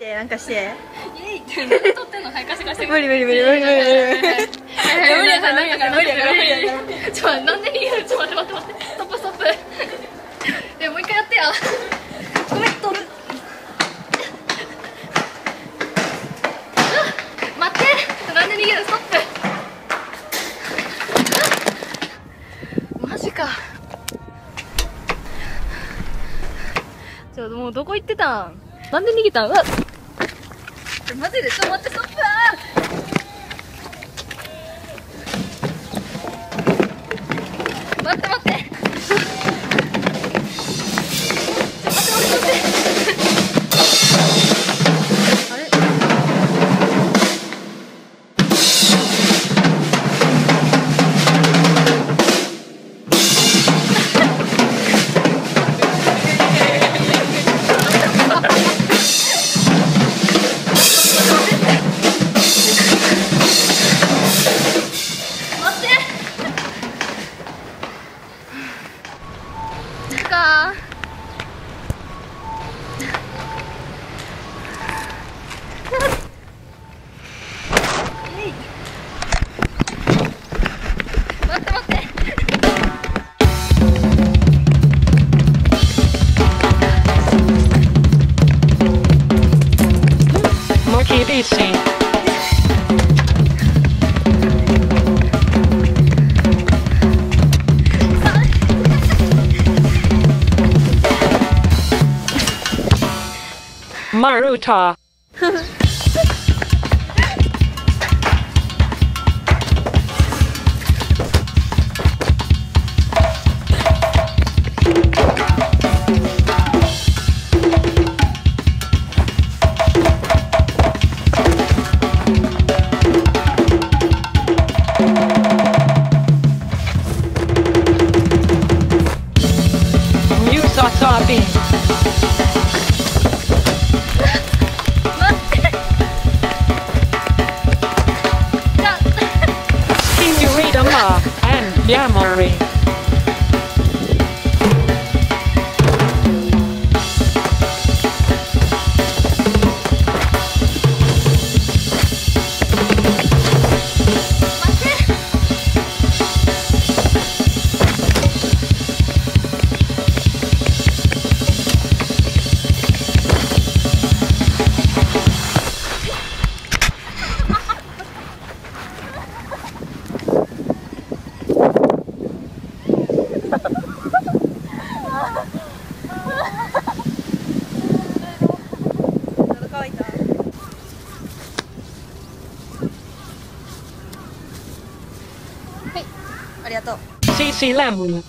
てなんかして。イエイって何撮ってんのはい貸して貸して無理無理無理無理無理無理無理無理無理無理ちょなんで逃げるちょ待って待って待ってストップストップえもう一回やってやごめん撮る待ってなんで逃げるストップマジかちょもうどこ行ってたんなんで逃げたんうわっ待ってちょっと待ってストップ Maruta. ありがとう CC Lemon.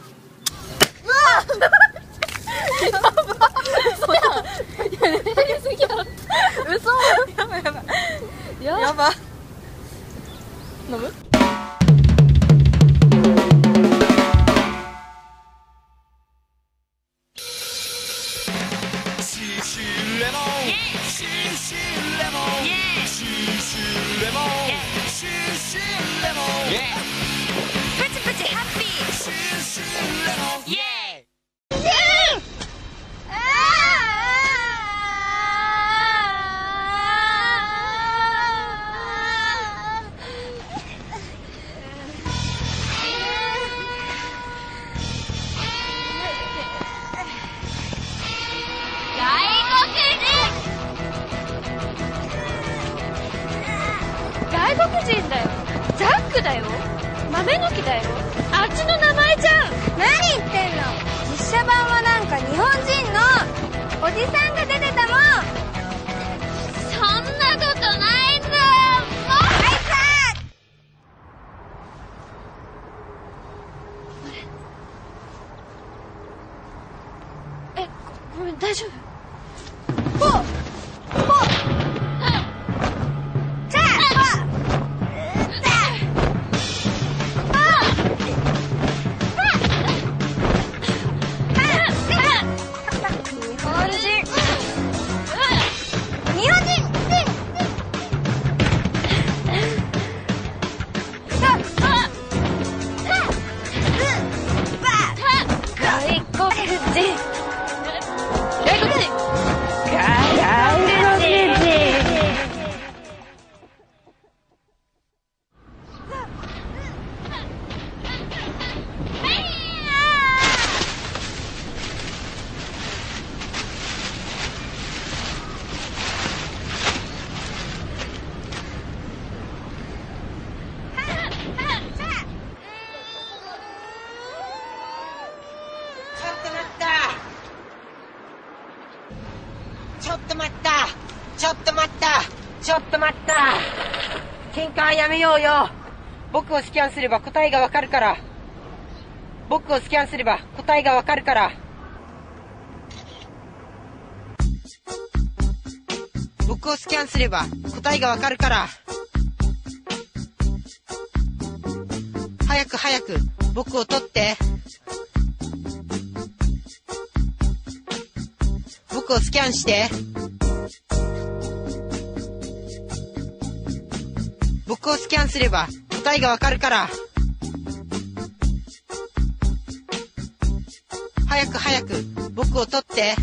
嘘やばいやばいややば飲むレモン。シンシンレモン。シンシンレモン。シンシンレモン。プチプチハッピー。シンシンレモン。人だよ。ザックだよ。豆の木だよ。あっちの名前じゃん。何言ってんの。実写版はなんか日本人の。おじさんが出てたもん。そんなことないんだよ。もうあいつえごごめん大丈夫？ほっちょっと待った。ちょっと待った。ちょっと待った。喧嘩はやめようよ。僕をスキャンすれば答えがわかるから。僕をスキャンすれば答えがわかるから。僕をスキャンすれば答えがわかるから。早く早く僕を取って。僕をスキャンして。僕をスキャンすれば答えがわかるから。早く早く僕を取って。